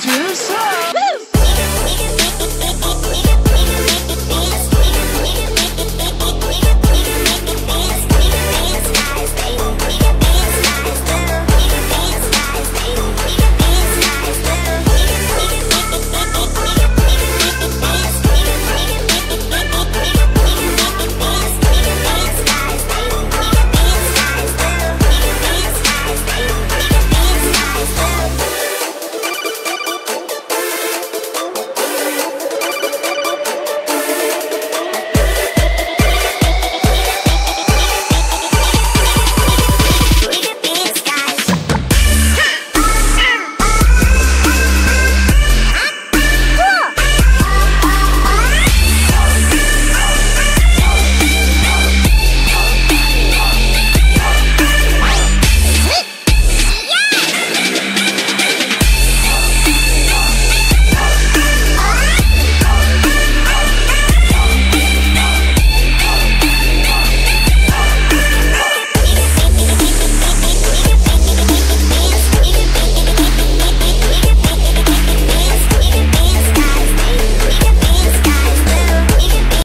tattoos?